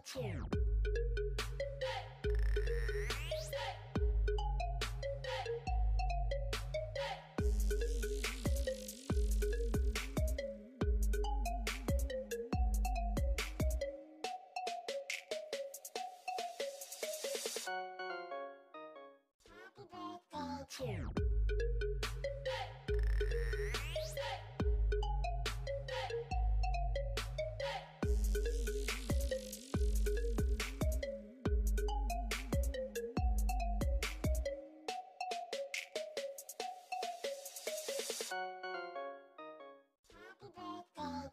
Happy birthday two.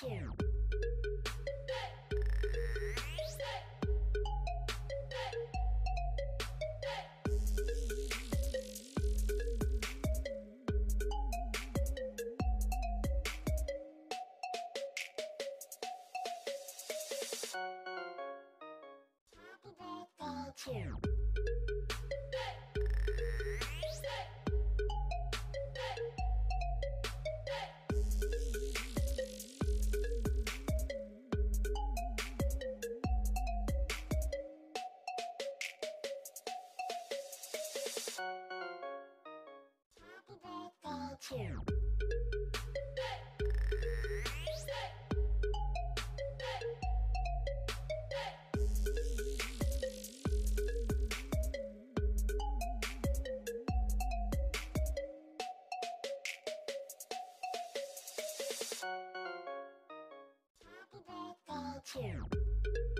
Happy birthday two. Happy birthday two.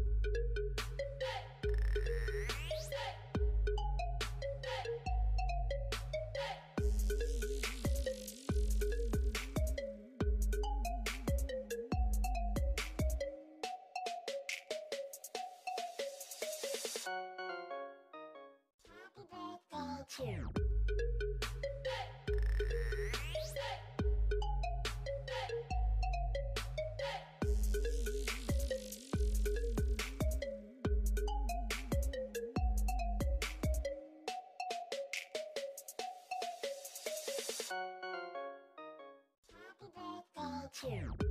Happy birthday two.